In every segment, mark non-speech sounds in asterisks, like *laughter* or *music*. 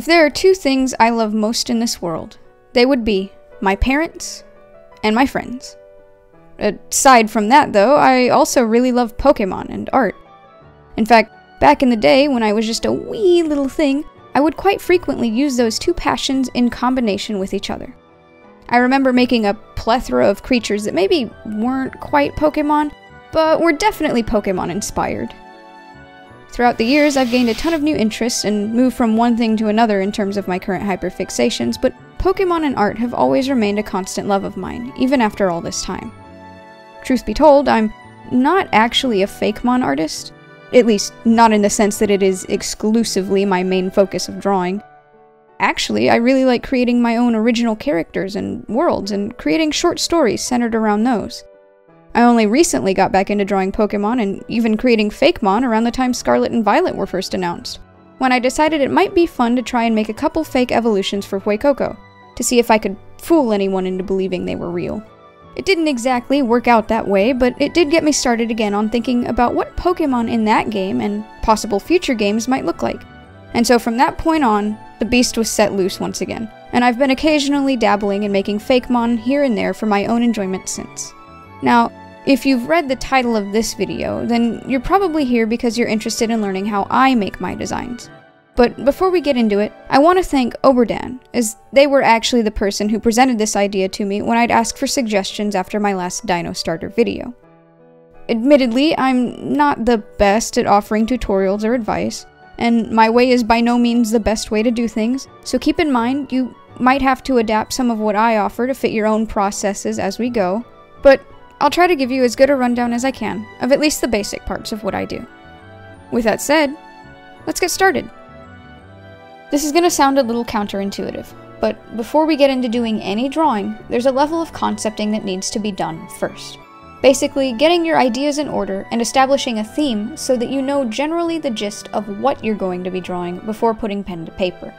If there are two things I love most in this world, they would be my parents and my friends. Aside from that, though, I also really love Pokemon and art. In fact, back in the day when I was just a wee little thing, I would quite frequently use those two passions in combination with each other. I remember making a plethora of creatures that maybe weren't quite Pokemon, but were definitely Pokemon inspired. Throughout the years, I've gained a ton of new interests and moved from one thing to another in terms of my current hyperfixations, but Pokemon and art have always remained a constant love of mine, even after all this time. Truth be told, I'm not actually a Fakemon artist, at least not in the sense that it is exclusively my main focus of drawing. Actually, I really like creating my own original characters and worlds and creating short stories centered around those. I only recently got back into drawing Pokemon and even creating Fakemon around the time Scarlet and Violet were first announced, when I decided it might be fun to try and make a couple fake evolutions for Fuecoco, to see if I could fool anyone into believing they were real. It didn't exactly work out that way, but it did get me started again on thinking about what Pokemon in that game and possible future games might look like. And so from that point on, the beast was set loose once again, and I've been occasionally dabbling in making Fakemon here and there for my own enjoyment since. Now, if you've read the title of this video, then you're probably here because you're interested in learning how I make my designs. But before we get into it, I want to thank Oberdan, as they were actually the person who presented this idea to me when I'd asked for suggestions after my last Dino Starter video. Admittedly, I'm not the best at offering tutorials or advice, and my way is by no means the best way to do things, so keep in mind you might have to adapt some of what I offer to fit your own processes as we go, but I'll try to give you as good a rundown as I can of at least the basic parts of what I do. With that said, let's get started. This is going to sound a little counterintuitive, but before we get into doing any drawing, there's a level of concepting that needs to be done first. Basically, getting your ideas in order and establishing a theme so that you know generally the gist of what you're going to be drawing before putting pen to paper.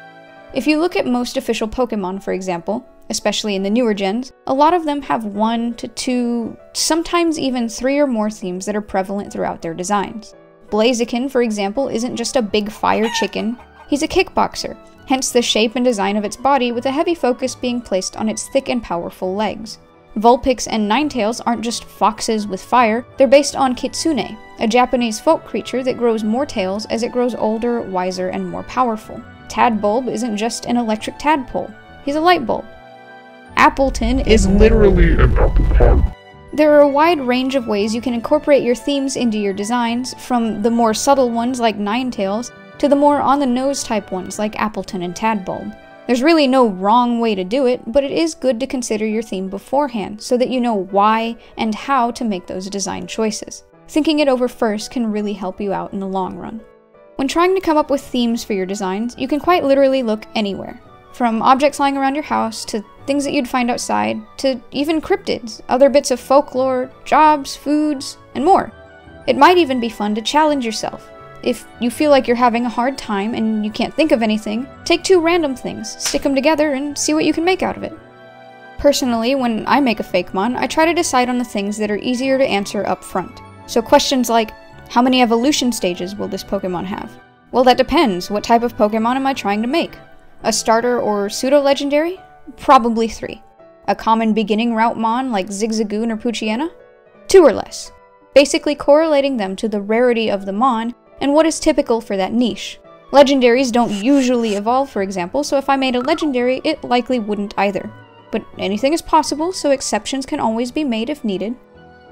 If you look at most official Pokemon, for example, especially in the newer gens, a lot of them have one to two, sometimes even three or more themes that are prevalent throughout their designs. Blaziken, for example, isn't just a big fire chicken, he's a kickboxer, hence the shape and design of its body with a heavy focus being placed on its thick and powerful legs. Vulpix and Ninetales aren't just foxes with fire, they're based on Kitsune, a Japanese folk creature that grows more tails as it grows older, wiser, and more powerful. Tadbulb isn't just an electric tadpole, he's a light bulb. Appletun is literally an apple pie. There are a wide range of ways you can incorporate your themes into your designs, from the more subtle ones like Ninetales to the more on the nose type ones like Appletun and Tadbulb. There's really no wrong way to do it, but it is good to consider your theme beforehand so that you know why and how to make those design choices. Thinking it over first can really help you out in the long run. When trying to come up with themes for your designs, you can quite literally look anywhere. From objects lying around your house, to things that you'd find outside, to even cryptids, other bits of folklore, jobs, foods, and more. It might even be fun to challenge yourself. If you feel like you're having a hard time and you can't think of anything, take two random things, stick them together, and see what you can make out of it. Personally, when I make a fake mon, I try to decide on the things that are easier to answer up front. So questions like, how many evolution stages will this Pokemon have? Well, that depends. What type of Pokemon am I trying to make? A starter or pseudo-legendary? Probably three. A common beginning route mon like Zigzagoon or Poochyena? Two or less. Basically correlating them to the rarity of the mon and what is typical for that niche. Legendaries don't usually evolve, for example, so if I made a legendary, it likely wouldn't either. But anything is possible, so exceptions can always be made if needed.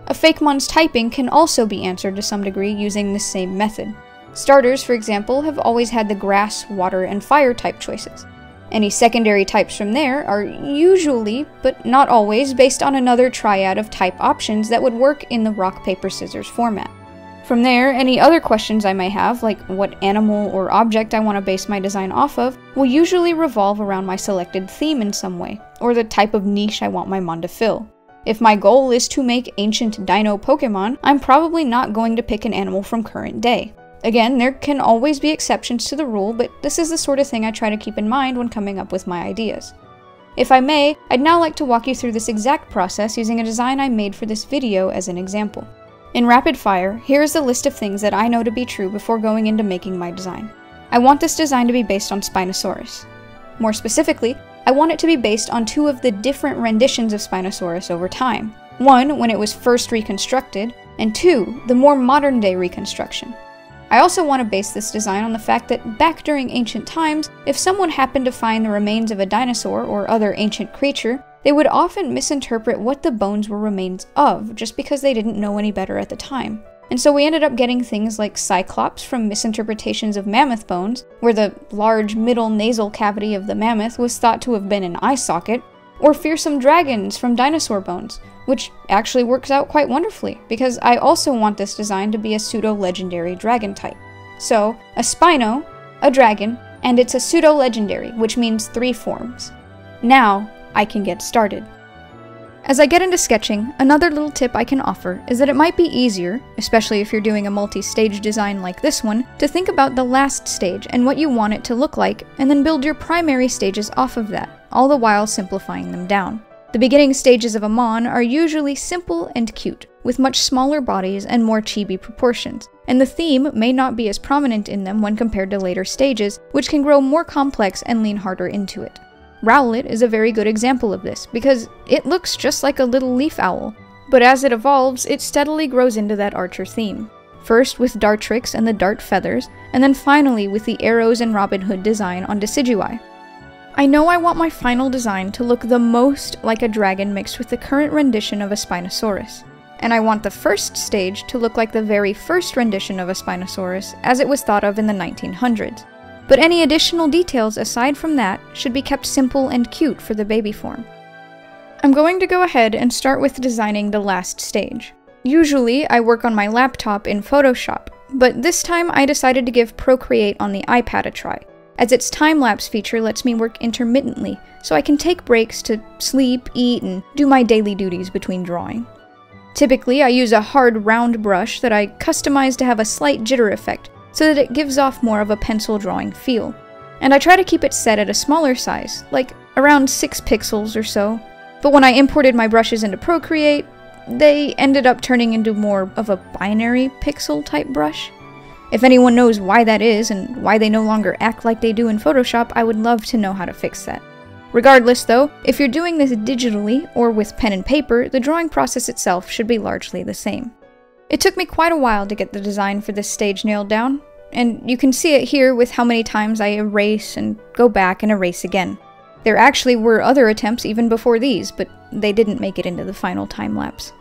A Fakemon's typing can also be answered to some degree using the same method. Starters, for example, have always had the grass, water, and fire type choices. Any secondary types from there are usually, but not always, based on another triad of type options that would work in the rock, paper, scissors format. From there, any other questions I may have, like what animal or object I want to base my design off of, will usually revolve around my selected theme in some way, or the type of niche I want my mon to fill. If my goal is to make ancient dino Pokemon, I'm probably not going to pick an animal from current day. Again, there can always be exceptions to the rule, but this is the sort of thing I try to keep in mind when coming up with my ideas. If I may, I'd now like to walk you through this exact process using a design I made for this video as an example. In rapid fire, here is the list of things that I know to be true before going into making my design. I want this design to be based on Spinosaurus. More specifically, I want it to be based on two of the different renditions of Spinosaurus over time. One, when it was first reconstructed, and two, the more modern day reconstruction. I also want to base this design on the fact that back during ancient times, if someone happened to find the remains of a dinosaur or other ancient creature, they would often misinterpret what the bones were remains of just because they didn't know any better at the time. And so we ended up getting things like Cyclops from misinterpretations of mammoth bones, where the large middle nasal cavity of the mammoth was thought to have been an eye socket, or fearsome dragons from dinosaur bones, which actually works out quite wonderfully, because I also want this design to be a pseudo-legendary dragon type. So, a Spino, a dragon, and it's a pseudo-legendary, which means three forms. Now, I can get started. As I get into sketching, another little tip I can offer is that it might be easier, especially if you're doing a multi-stage design like this one, to think about the last stage and what you want it to look like, and then build your primary stages off of that, all the while simplifying them down. The beginning stages of a Mon are usually simple and cute, with much smaller bodies and more chibi proportions, and the theme may not be as prominent in them when compared to later stages, which can grow more complex and lean harder into it. Rowlet is a very good example of this, because it looks just like a little leaf owl, but as it evolves, it steadily grows into that archer theme. First with Dartrix and the dart feathers, and then finally with the arrows and Robin Hood design on Decidueye. I know I want my final design to look the most like a dragon mixed with the current rendition of a Spinosaurus. And I want the first stage to look like the very first rendition of a Spinosaurus as it was thought of in the 1900s. But any additional details aside from that should be kept simple and cute for the baby form. I'm going to go ahead and start with designing the last stage. Usually, I work on my laptop in Photoshop, but this time I decided to give Procreate on the iPad a try, as its time lapse feature lets me work intermittently, so I can take breaks to sleep, eat, and do my daily duties between drawing. Typically, I use a hard round brush that I customize to have a slight jitter effect so that it gives off more of a pencil drawing feel. And I try to keep it set at a smaller size, like around 6 pixels or so. But when I imported my brushes into Procreate, they ended up turning into more of a binary pixel type brush. If anyone knows why that is and why they no longer act like they do in Photoshop, I would love to know how to fix that. Regardless, though, if you're doing this digitally or with pen and paper, the drawing process itself should be largely the same. It took me quite a while to get the design for this stage nailed down, and you can see it here with how many times I erase and go back and erase again. There actually were other attempts even before these, but they didn't make it into the final time lapse.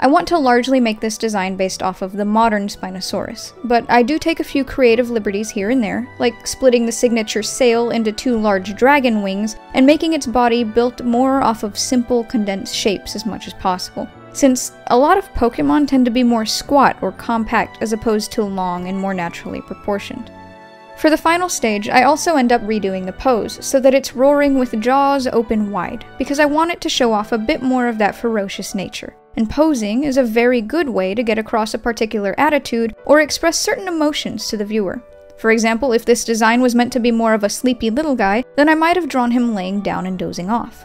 I want to largely make this design based off of the modern Spinosaurus, but I do take a few creative liberties here and there, like splitting the signature sail into two large dragon wings and making its body built more off of simple condensed shapes as much as possible, since a lot of Pokemon tend to be more squat or compact as opposed to long and more naturally proportioned. For the final stage, I also end up redoing the pose so that it's roaring with jaws open wide, because I want it to show off a bit more of that ferocious nature and posing is a very good way to get across a particular attitude or express certain emotions to the viewer. For example, if this design was meant to be more of a sleepy little guy, then I might have drawn him laying down and dozing off.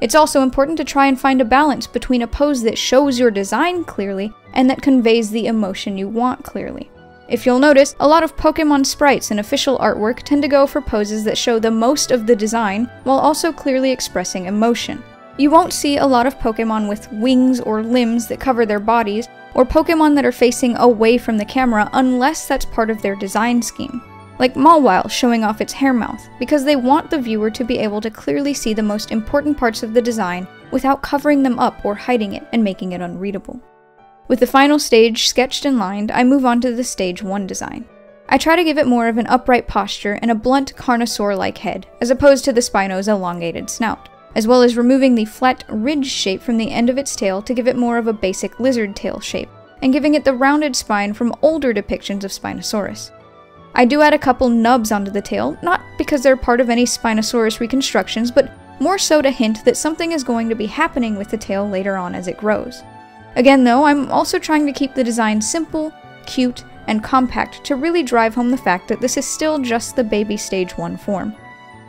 It's also important to try and find a balance between a pose that shows your design clearly and that conveys the emotion you want clearly. If you'll notice, a lot of Pokemon sprites and official artwork tend to go for poses that show the most of the design while also clearly expressing emotion. You won't see a lot of Pokemon with wings or limbs that cover their bodies, or Pokemon that are facing away from the camera unless that's part of their design scheme. Like Mawile showing off its hair mouth, because they want the viewer to be able to clearly see the most important parts of the design without covering them up or hiding it and making it unreadable. With the final stage sketched and lined, I move on to the stage 1 design. I try to give it more of an upright posture and a blunt carnosaur like head, as opposed to the Spino's elongated snout as well as removing the flat ridge shape from the end of its tail to give it more of a basic lizard tail shape, and giving it the rounded spine from older depictions of Spinosaurus. I do add a couple nubs onto the tail, not because they're part of any Spinosaurus reconstructions, but more so to hint that something is going to be happening with the tail later on as it grows. Again though, I'm also trying to keep the design simple, cute, and compact to really drive home the fact that this is still just the baby stage 1 form.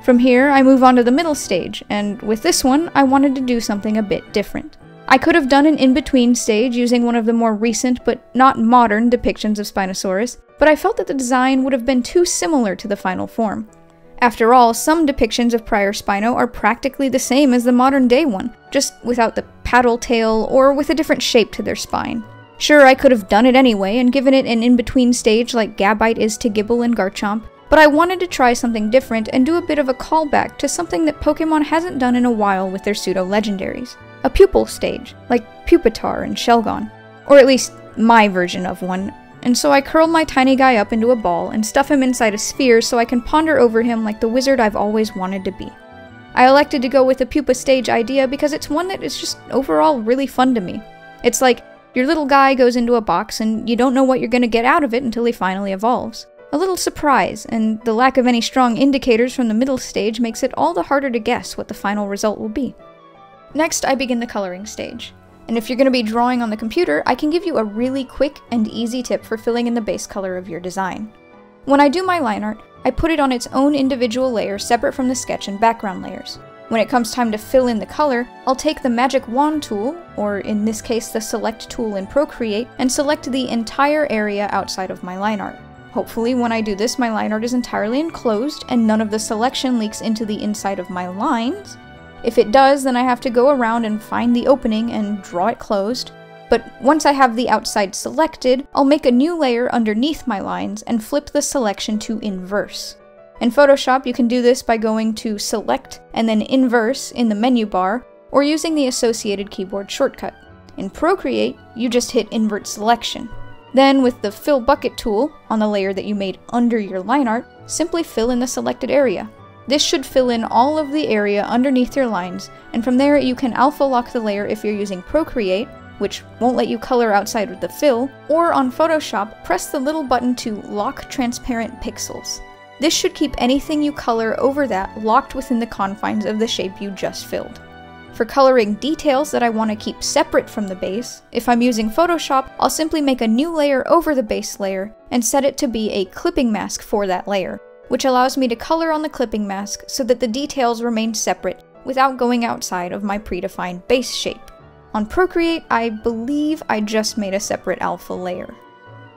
From here, I move on to the middle stage, and with this one, I wanted to do something a bit different. I could have done an in between stage using one of the more recent but not modern depictions of Spinosaurus, but I felt that the design would have been too similar to the final form. After all, some depictions of prior Spino are practically the same as the modern day one, just without the paddle tail or with a different shape to their spine. Sure, I could have done it anyway and given it an in between stage like Gabite is to Gible and Garchomp, but I wanted to try something different and do a bit of a callback to something that Pokemon hasn't done in a while with their pseudo legendaries a pupal stage, like Pupitar and Shelgon. Or at least my version of one, and so I curl my tiny guy up into a ball and stuff him inside a sphere so I can ponder over him like the wizard I've always wanted to be. I elected to go with the pupa stage idea because it's one that is just overall really fun to me. It's like your little guy goes into a box and you don't know what you're going to get out of it until he finally evolves. A little surprise, and the lack of any strong indicators from the middle stage makes it all the harder to guess what the final result will be. Next, I begin the coloring stage. And if you're going to be drawing on the computer, I can give you a really quick and easy tip for filling in the base color of your design. When I do my line art, I put it on its own individual layer separate from the sketch and background layers. When it comes time to fill in the color, I'll take the Magic Wand tool, or in this case the Select tool in Procreate, and select the entire area outside of my line art. Hopefully when I do this my line art is entirely enclosed and none of the selection leaks into the inside of my lines, if it does, then I have to go around and find the opening and draw it closed. But once I have the outside selected, I'll make a new layer underneath my lines and flip the selection to inverse. In Photoshop, you can do this by going to Select and then Inverse in the menu bar, or using the associated keyboard shortcut. In Procreate, you just hit Invert Selection. Then, with the Fill Bucket tool, on the layer that you made under your line art, simply fill in the selected area. This should fill in all of the area underneath your lines, and from there you can alpha lock the layer if you're using Procreate, which won't let you color outside of the fill, or on Photoshop, press the little button to Lock Transparent Pixels. This should keep anything you color over that locked within the confines of the shape you just filled. For coloring details that I want to keep separate from the base, if I'm using Photoshop, I'll simply make a new layer over the base layer and set it to be a clipping mask for that layer which allows me to color on the clipping mask so that the details remain separate without going outside of my predefined base shape. On Procreate, I believe I just made a separate alpha layer.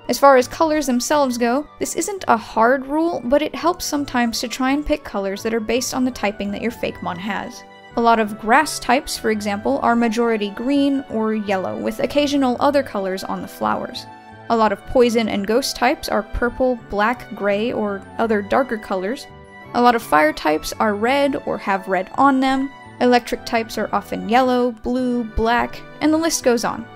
As far as colors themselves go, this isn't a hard rule, but it helps sometimes to try and pick colors that are based on the typing that your Fakemon has. A lot of grass types, for example, are majority green or yellow, with occasional other colors on the flowers. A lot of poison and ghost types are purple, black, gray, or other darker colors. A lot of fire types are red or have red on them. Electric types are often yellow, blue, black, and the list goes on.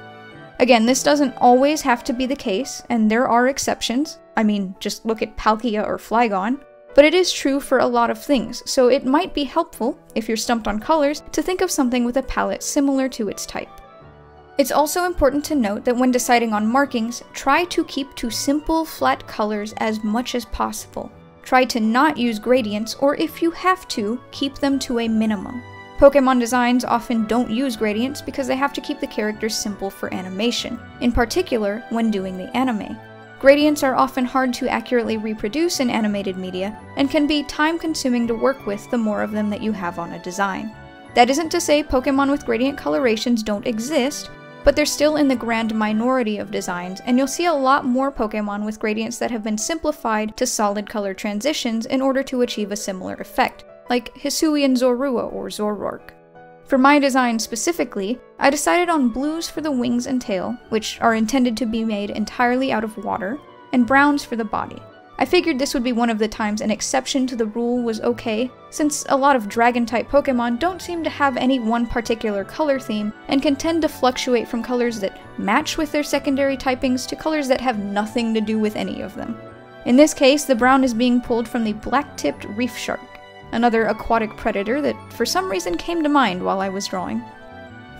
Again, this doesn't always have to be the case, and there are exceptions. I mean, just look at Palkia or Flygon. But it is true for a lot of things, so it might be helpful, if you're stumped on colors, to think of something with a palette similar to its type. It's also important to note that when deciding on markings, try to keep to simple, flat colors as much as possible. Try to not use gradients, or if you have to, keep them to a minimum. Pokemon designs often don't use gradients because they have to keep the characters simple for animation, in particular when doing the anime. Gradients are often hard to accurately reproduce in animated media, and can be time consuming to work with the more of them that you have on a design. That isn't to say Pokemon with gradient colorations don't exist, but they're still in the grand minority of designs, and you'll see a lot more Pokemon with gradients that have been simplified to solid color transitions in order to achieve a similar effect, like Hisuian Zorua or Zoroark. For my design specifically, I decided on blues for the wings and tail, which are intended to be made entirely out of water, and browns for the body. I figured this would be one of the times an exception to the rule was okay, since a lot of dragon-type Pokemon don't seem to have any one particular color theme, and can tend to fluctuate from colors that match with their secondary typings to colors that have nothing to do with any of them. In this case, the brown is being pulled from the black-tipped reef shark, another aquatic predator that for some reason came to mind while I was drawing.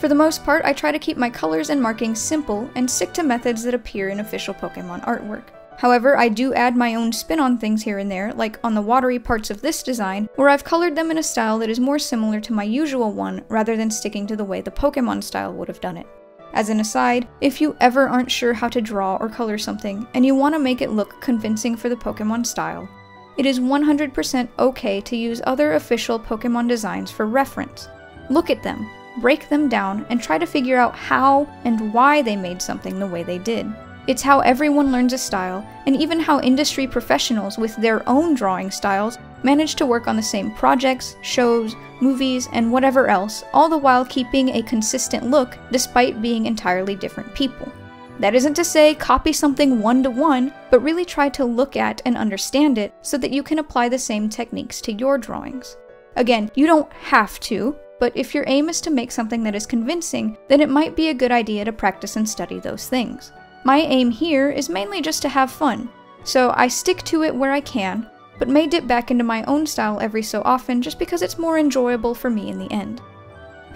For the most part, I try to keep my colors and markings simple and stick to methods that appear in official Pokemon artwork. However, I do add my own spin on things here and there, like on the watery parts of this design, where I've colored them in a style that is more similar to my usual one rather than sticking to the way the Pokemon style would have done it. As an aside, if you ever aren't sure how to draw or color something, and you want to make it look convincing for the Pokemon style, it is 100% okay to use other official Pokemon designs for reference. Look at them, break them down, and try to figure out how and why they made something the way they did. It's how everyone learns a style, and even how industry professionals with their own drawing styles manage to work on the same projects, shows, movies, and whatever else, all the while keeping a consistent look despite being entirely different people. That isn't to say copy something one to one, but really try to look at and understand it so that you can apply the same techniques to your drawings. Again, you don't have to, but if your aim is to make something that is convincing, then it might be a good idea to practice and study those things. My aim here is mainly just to have fun, so I stick to it where I can, but may dip back into my own style every so often just because it's more enjoyable for me in the end.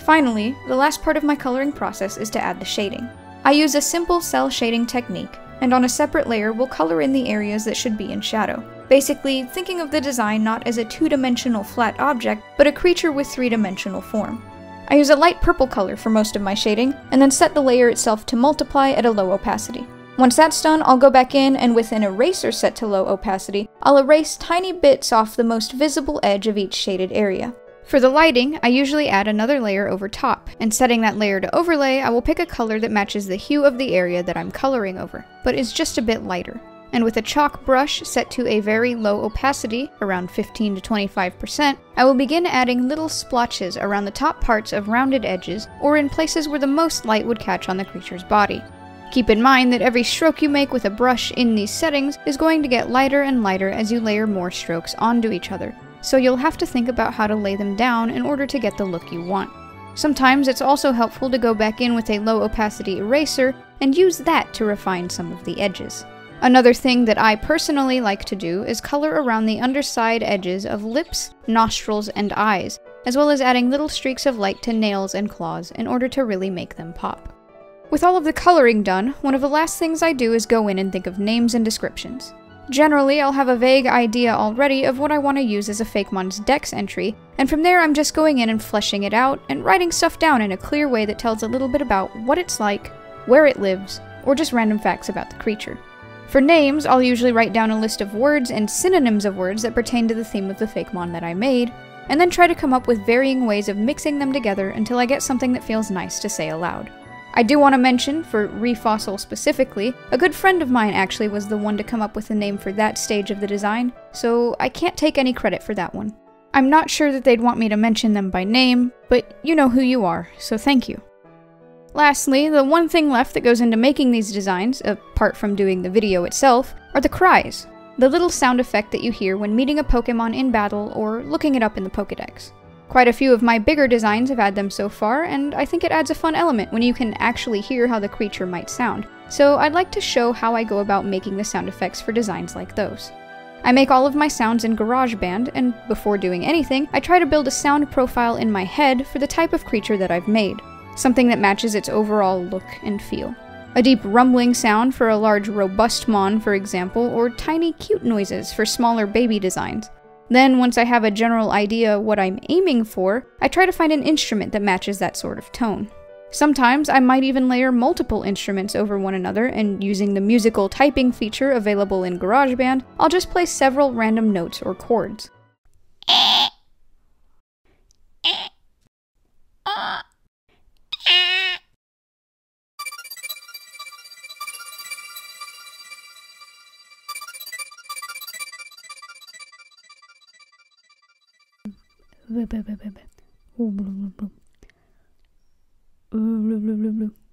Finally, the last part of my coloring process is to add the shading. I use a simple cell shading technique, and on a separate layer will color in the areas that should be in shadow. Basically, thinking of the design not as a two-dimensional flat object, but a creature with three-dimensional form. I use a light purple color for most of my shading, and then set the layer itself to multiply at a low opacity. Once that's done, I'll go back in and with an eraser set to low opacity, I'll erase tiny bits off the most visible edge of each shaded area. For the lighting, I usually add another layer over top, and setting that layer to overlay, I will pick a color that matches the hue of the area that I'm coloring over, but is just a bit lighter and with a chalk brush set to a very low opacity, around 15 to 25%, I will begin adding little splotches around the top parts of rounded edges or in places where the most light would catch on the creature's body. Keep in mind that every stroke you make with a brush in these settings is going to get lighter and lighter as you layer more strokes onto each other, so you'll have to think about how to lay them down in order to get the look you want. Sometimes it's also helpful to go back in with a low opacity eraser and use that to refine some of the edges. Another thing that I personally like to do is color around the underside edges of lips, nostrils, and eyes, as well as adding little streaks of light to nails and claws in order to really make them pop. With all of the coloring done, one of the last things I do is go in and think of names and descriptions. Generally, I'll have a vague idea already of what I want to use as a Fakemon's Dex entry, and from there I'm just going in and fleshing it out and writing stuff down in a clear way that tells a little bit about what it's like, where it lives, or just random facts about the creature. For names, I'll usually write down a list of words and synonyms of words that pertain to the theme of the Fakemon that I made, and then try to come up with varying ways of mixing them together until I get something that feels nice to say aloud. I do want to mention, for Refossil specifically, a good friend of mine actually was the one to come up with the name for that stage of the design, so I can't take any credit for that one. I'm not sure that they'd want me to mention them by name, but you know who you are, so thank you. Lastly, the one thing left that goes into making these designs, apart from doing the video itself, are the cries. The little sound effect that you hear when meeting a Pokemon in battle or looking it up in the Pokedex. Quite a few of my bigger designs have had them so far, and I think it adds a fun element when you can actually hear how the creature might sound, so I'd like to show how I go about making the sound effects for designs like those. I make all of my sounds in GarageBand, and before doing anything, I try to build a sound profile in my head for the type of creature that I've made something that matches its overall look and feel. A deep rumbling sound for a large robust mon, for example, or tiny cute noises for smaller baby designs. Then, once I have a general idea what I'm aiming for, I try to find an instrument that matches that sort of tone. Sometimes I might even layer multiple instruments over one another, and using the musical typing feature available in GarageBand, I'll just play several random notes or chords. Blub blub blub blub.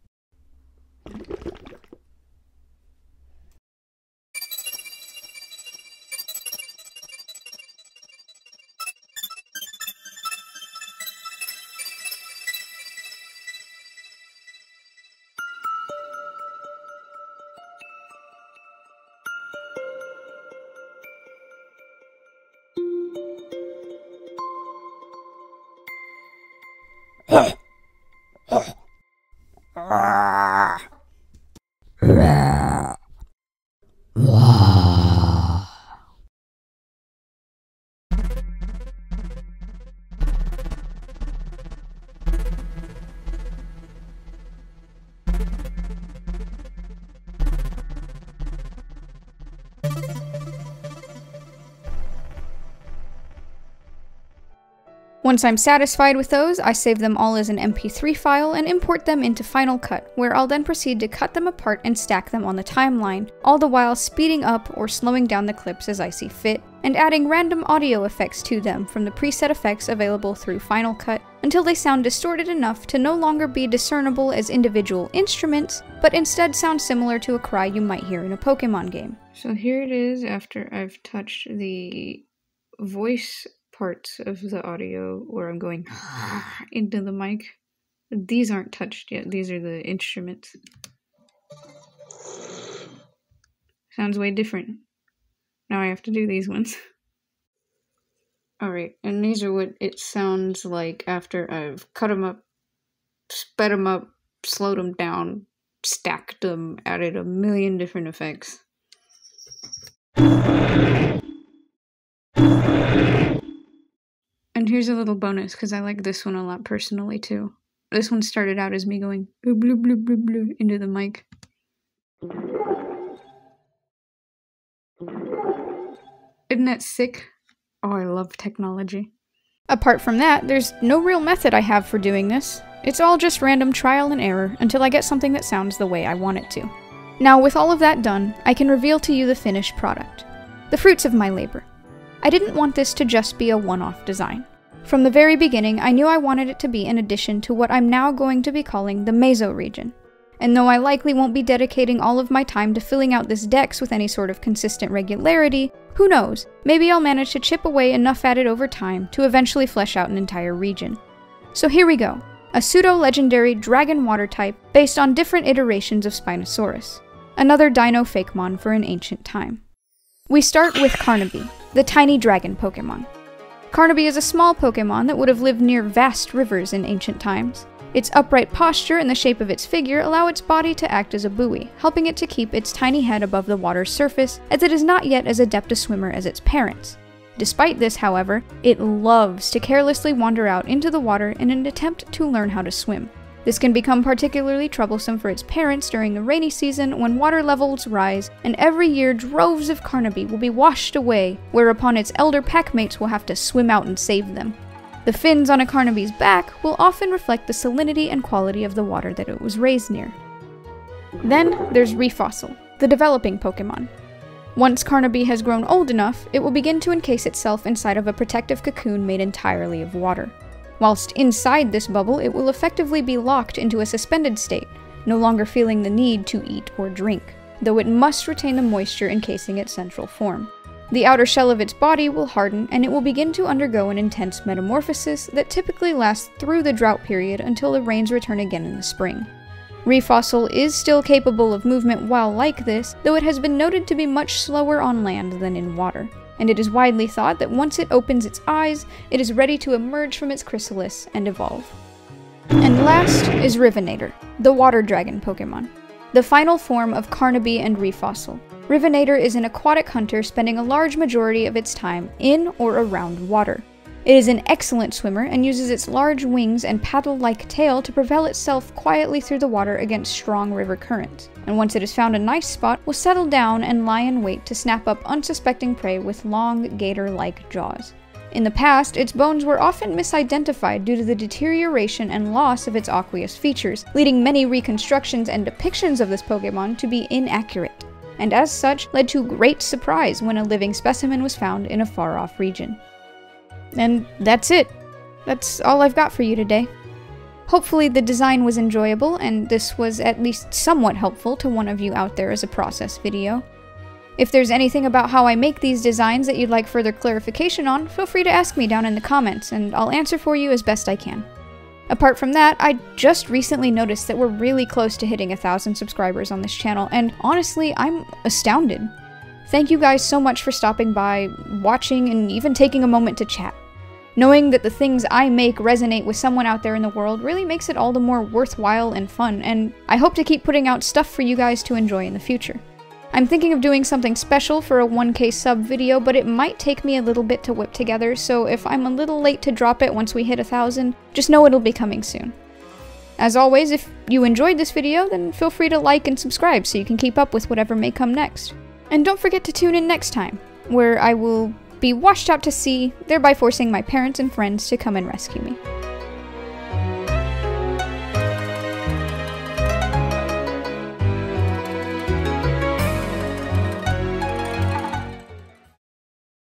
Once I'm satisfied with those, I save them all as an MP3 file and import them into Final Cut, where I'll then proceed to cut them apart and stack them on the timeline, all the while speeding up or slowing down the clips as I see fit, and adding random audio effects to them from the preset effects available through Final Cut until they sound distorted enough to no longer be discernible as individual instruments, but instead sound similar to a cry you might hear in a Pokemon game. So here it is after I've touched the voice parts of the audio where I'm going *sighs* into the mic. These aren't touched yet, these are the instruments. Sounds way different. Now I have to do these ones. *laughs* Alright, and these are what it sounds like after I've cut them up, sped them up, slowed them down, stacked them, added a million different effects. Here's a little bonus because I like this one a lot personally too. This one started out as me going blue blue blue blue into the mic. Isn't that sick? Oh, I love technology. Apart from that, there's no real method I have for doing this. It's all just random trial and error until I get something that sounds the way I want it to. Now, with all of that done, I can reveal to you the finished product. The fruits of my labor. I didn't want this to just be a one off design. From the very beginning, I knew I wanted it to be an addition to what I'm now going to be calling the Meso region. And though I likely won't be dedicating all of my time to filling out this dex with any sort of consistent regularity, who knows, maybe I'll manage to chip away enough at it over time to eventually flesh out an entire region. So here we go a pseudo legendary dragon water type based on different iterations of Spinosaurus, another dino fakemon for an ancient time. We start with Carnaby, the tiny dragon Pokemon. Carnaby is a small Pokemon that would have lived near vast rivers in ancient times. Its upright posture and the shape of its figure allow its body to act as a buoy, helping it to keep its tiny head above the water's surface, as it is not yet as adept a swimmer as its parents. Despite this, however, it loves to carelessly wander out into the water in an attempt to learn how to swim. This can become particularly troublesome for its parents during the rainy season when water levels rise, and every year droves of Carnaby will be washed away, whereupon its elder packmates will have to swim out and save them. The fins on a Carnaby's back will often reflect the salinity and quality of the water that it was raised near. Then there's Refossil, the developing Pokemon. Once Carnaby has grown old enough, it will begin to encase itself inside of a protective cocoon made entirely of water. Whilst inside this bubble, it will effectively be locked into a suspended state, no longer feeling the need to eat or drink, though it must retain the moisture encasing its central form. The outer shell of its body will harden and it will begin to undergo an intense metamorphosis that typically lasts through the drought period until the rains return again in the spring. Refossil is still capable of movement while like this, though it has been noted to be much slower on land than in water and it is widely thought that once it opens its eyes, it is ready to emerge from its chrysalis and evolve. And last is Rivinator, the water dragon Pokemon, the final form of Carnaby and Refossil. Rivinator is an aquatic hunter spending a large majority of its time in or around water. It is an excellent swimmer and uses its large wings and paddle like tail to propel itself quietly through the water against strong river currents. And once it has found a nice spot, will settle down and lie in wait to snap up unsuspecting prey with long, gator like jaws. In the past, its bones were often misidentified due to the deterioration and loss of its aqueous features, leading many reconstructions and depictions of this Pokemon to be inaccurate, and as such led to great surprise when a living specimen was found in a far off region. And that's it. That's all I've got for you today. Hopefully, the design was enjoyable and this was at least somewhat helpful to one of you out there as a process video. If there's anything about how I make these designs that you'd like further clarification on, feel free to ask me down in the comments and I'll answer for you as best I can. Apart from that, I just recently noticed that we're really close to hitting a thousand subscribers on this channel, and honestly, I'm astounded. Thank you guys so much for stopping by, watching, and even taking a moment to chat. Knowing that the things I make resonate with someone out there in the world really makes it all the more worthwhile and fun, and I hope to keep putting out stuff for you guys to enjoy in the future. I'm thinking of doing something special for a 1k sub video, but it might take me a little bit to whip together, so if I'm a little late to drop it once we hit a thousand, just know it'll be coming soon. As always, if you enjoyed this video, then feel free to like and subscribe so you can keep up with whatever may come next. And don't forget to tune in next time, where I will be washed out to sea, thereby forcing my parents and friends to come and rescue me.